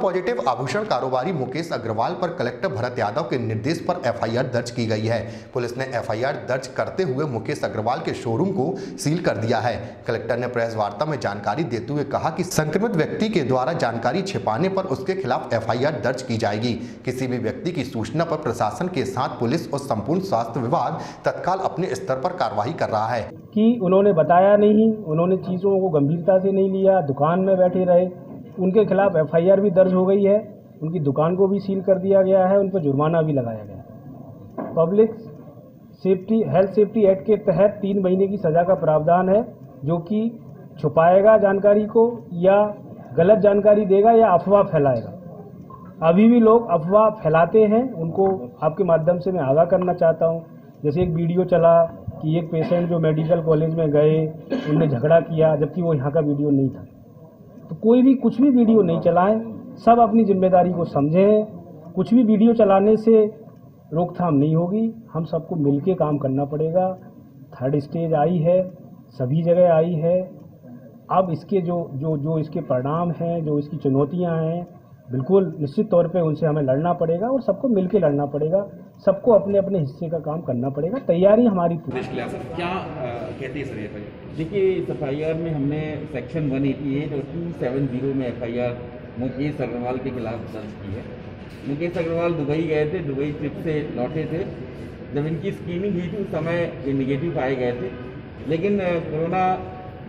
Positive आभूषण कारोबारी मुकेश अग्रवाल पर कलेक्टर भरत यादव के निर्देश पर एफआईआर दर्ज की गई है। पुलिस ने एफआईआर दर्ज करते हुए मुकेश अग्रवाल के शोरूम को सील कर दिया है। कलेक्टर ने प्रेस वार्ता में जानकारी देते हुए कहा कि संक्रमित व्यक्ति के द्वारा जानकारी छिपाने पर उसके खिलाफ एफआईआर दर्ज की जाएगी। किसी भी व्यक्ति की सूचना पर प्रशासन के साथ पुलिस और संपूर्ण स्वास्थ्य विभाग तत्काल अपने स्तर पर कार्रवाई कर रहा है। कि उन्होंने बताया नहीं, उन्होंने चीज़ों को गंभीरता से नहीं लिया, दुकान में बैठे रहे उनके खिलाफ एफआईआर भी दर्ज हो गई है, उनकी दुकान को भी सील कर दिया गया है, उन पर जुर्माना भी लगाया गया है। Public safety, health safety act के तहत तीन महीने की सज़ा का प्रावधान है, जो कि छुपाएगा जानकारी को या गलत जानकारी देगा या अफवाह फैलाएगा। अभी भी लोग अफवाह फैलाते हैं, उनको आपके माध्यम से मैं आगाह करना चाहता हूँ। जैसे एक वीडियो चला कि एक पेशेंट जो मेडिकल कॉलेज में गए, उनने झगड़ा किया, जबकि वो यहाँ का वीडियो नहीं था। तो कोई भी कुछ भी वीडियो नहीं चलाएँ, सब अपनी ज़िम्मेदारी को समझें। कुछ भी वीडियो चलाने से रोकथाम नहीं होगी। हम सबको मिलके काम करना पड़ेगा। थर्ड स्टेज आई है, सभी जगह आई है। अब इसके जो जो जो इसके परिणाम हैं, जो इसकी चुनौतियाँ हैं, बिल्कुल निश्चित तौर पे उनसे हमें लड़ना पड़ेगा और सबको मिलके लड़ना पड़ेगा। सबको अपने अपने हिस्से का काम करना पड़ेगा तैयारी हमारी पूरी। क्या कहती है सर ये देखिए इस एफ़ आई आर में हमने सेक्शन 188 और 270 में F I R Mukesh Agrawal के खिलाफ दर्ज की है। मुकेश अग्रवाल दुबई गए थे दुबई ट्रिप से लौटे थे। जब इनकी स्क्रीनिंग हुई थी उस समय ये निगेटिव पाए गए थे। लेकिन कोरोना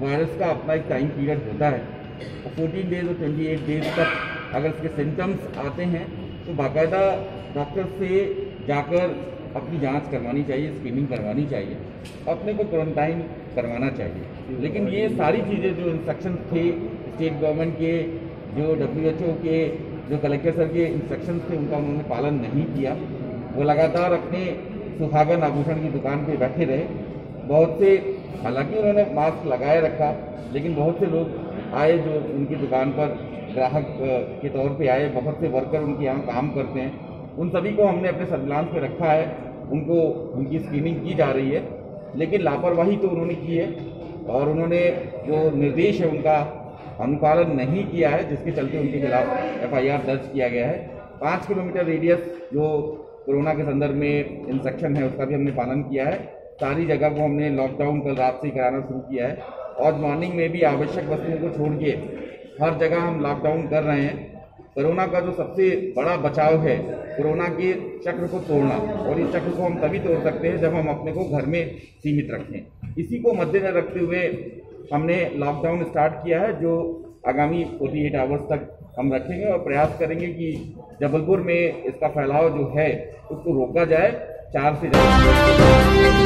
वायरस का अपना एक टाइम पीरियड होता है। और फोर्टीन डेज़ और ट्वेंटी एट डेज़ तक अगर इसके सिम्टम्स आते हैं तो बाकायदा डॉक्टर से जाकर अपनी जाँच करवानी चाहिए स्क्रीनिंग करवानी चाहिए अपने को क्वारंटाइन करवाना चाहिए। लेकिन ये सारी चीज़ें जो इंस्ट्रक्शन थे स्टेट गवर्नमेंट के, जो डब्ल्यूएचओ के, जो कलेक्टर सर के इंस्ट्रक्शन थे, उनका उन्होंने पालन नहीं किया। वो लगातार अपने सुहागन आभूषण की दुकान पे बैठे रहे। बहुत से, हालाँकि उन्होंने मास्क लगाए रखा, लेकिन बहुत से लोग आए जो उनकी दुकान पर, ग्राहक के तौर पे आए। बहुत से वर्कर उनके यहाँ काम करते हैं। उन सभी को हमने अपने सर्विलांस में रखा है। उनको, उनकी स्क्रीनिंग की जा रही है। लेकिन लापरवाही तो उन्होंने की है और उन्होंने जो निर्देश है उनका अनुपालन नहीं किया है, जिसके चलते उनके खिलाफ एफआईआर दर्ज किया गया है। पाँच किलोमीटर रेडियस जो कोरोना के संदर्भ में इंस्ट्रक्शन है, उसका भी हमने पालन किया है। सारी जगह को हमने लॉकडाउन कल रात से ही कराना शुरू किया है। और मॉर्निंग में भी आवश्यक वस्तुओं को छोड़ के हर जगह हम लॉकडाउन कर रहे हैं। कोरोना का जो सबसे बड़ा बचाव है, कोरोना के चक्र को तोड़ना। और इस चक्र को हम तभी तोड़ सकते हैं जब हम अपने को घर में सीमित रखें। इसी को मद्देनजर रखते हुए हमने लॉकडाउन स्टार्ट किया है, जो आगामी फोर्टी एट आवर्स तक हम रखेंगे और प्रयास करेंगे कि जबलपुर में इसका फैलाव जो है, उसको रोका जाए, चार से ज़्यादा